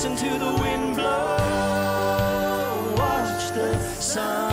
Listen to the wind blow. Watch the sun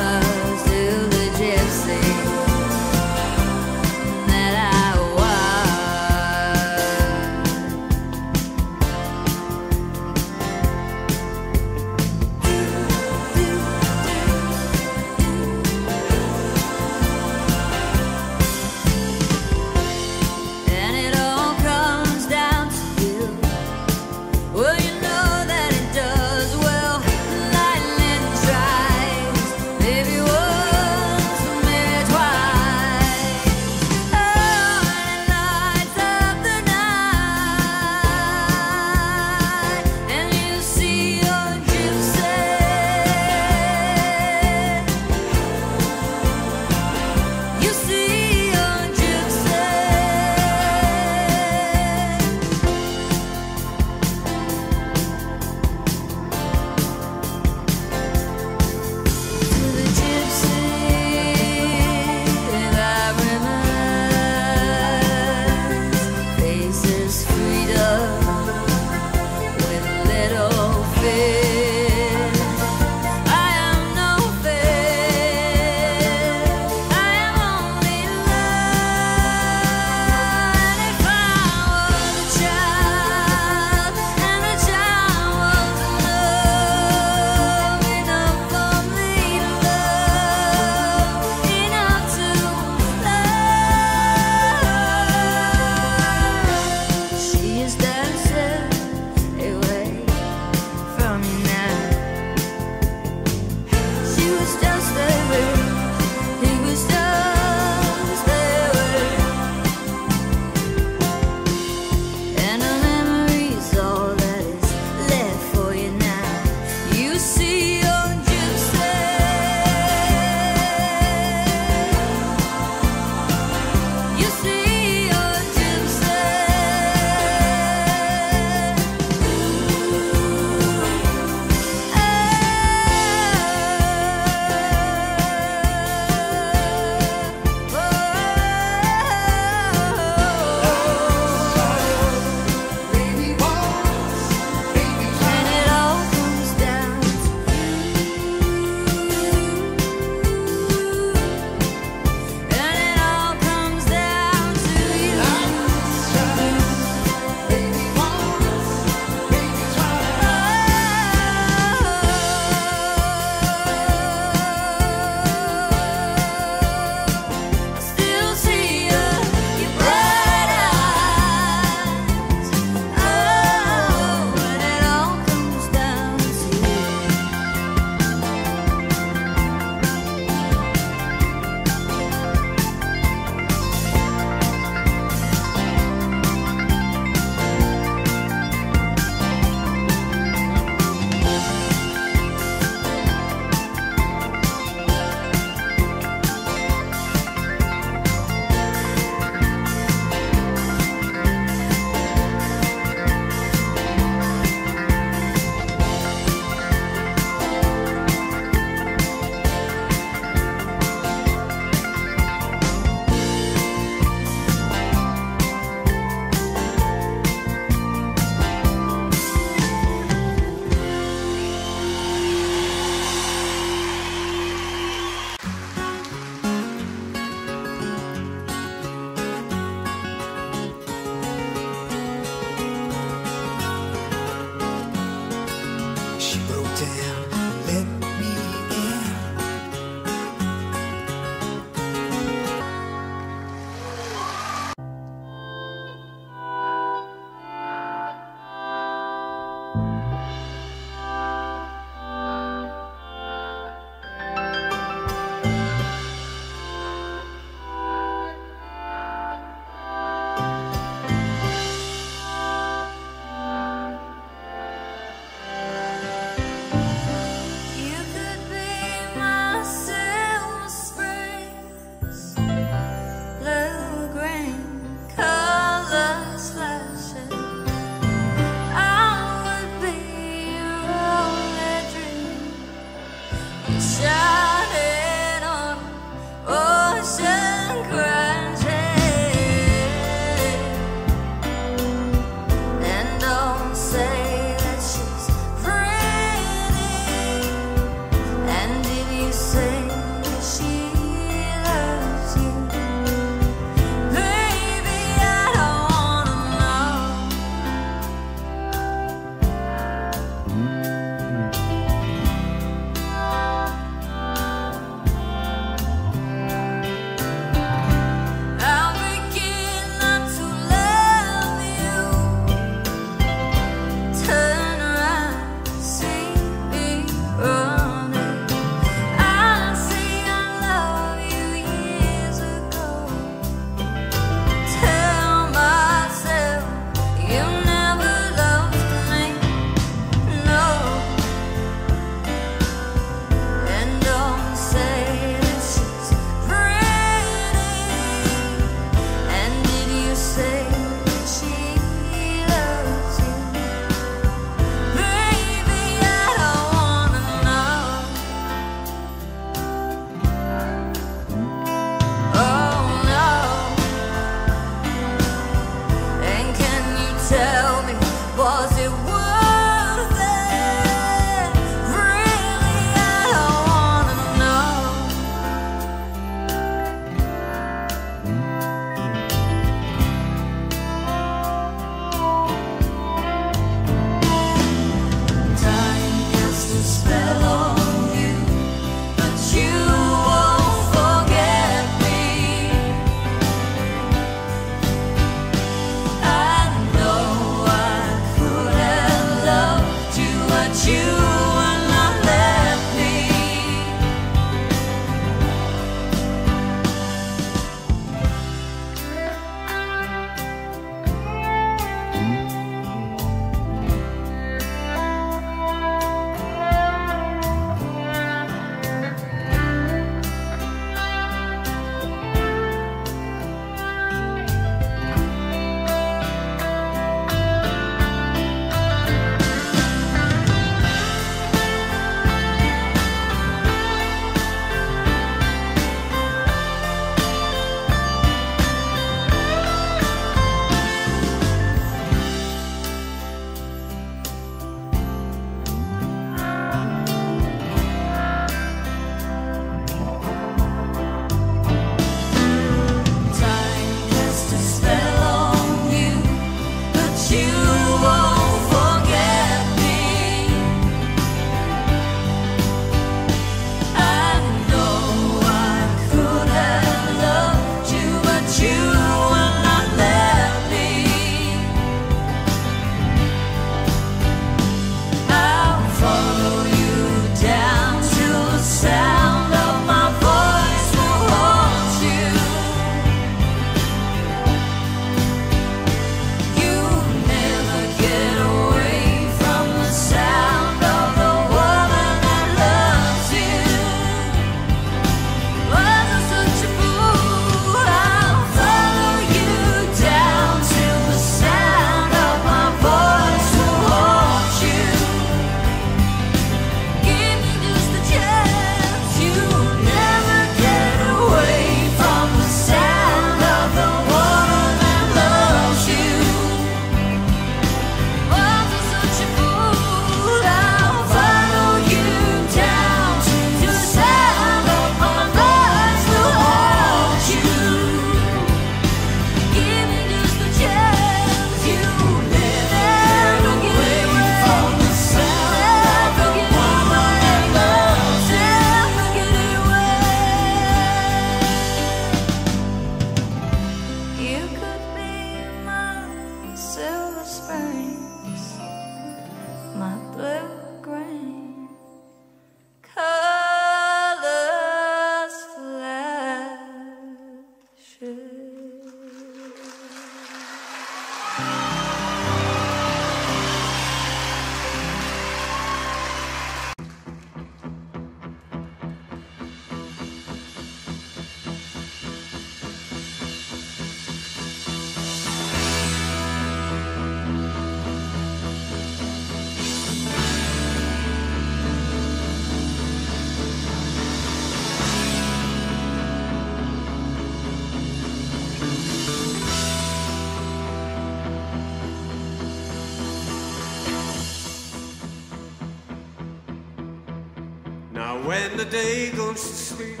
the day goes to sleep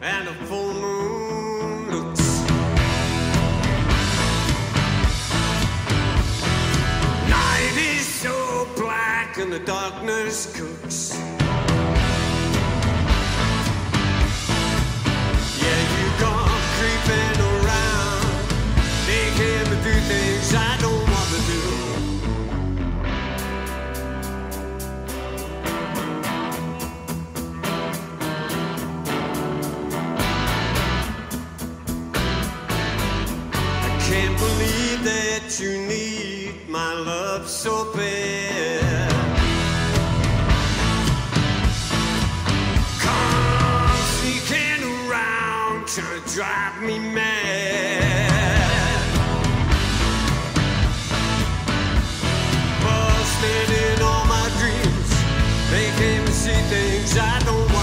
and the full moon looks. Night is so black and the darkness cooks. see things I don't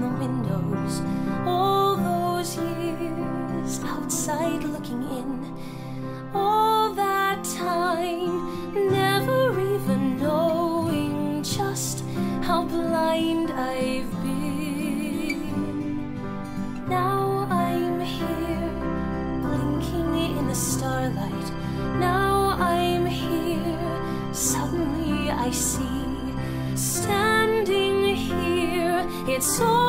the windows. All those years outside looking in. All that time, never even knowing just how blind I've been. Now I'm here, blinking in the starlight. Now I'm here, suddenly I see. Standing here, it's all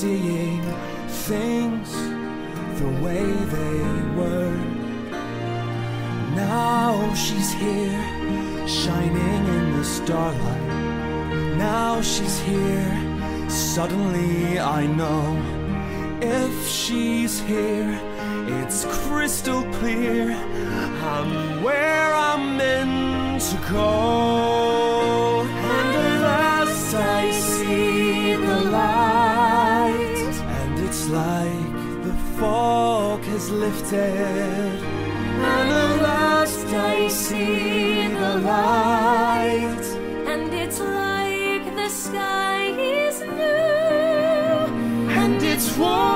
seeing things the way they were. Now she's here, shining in the starlight. Now she's here, suddenly I know. If she's here, it's crystal clear. I'm where I'm meant to go. Has. And at last I see the light. And it's like the sky is new. And it's warm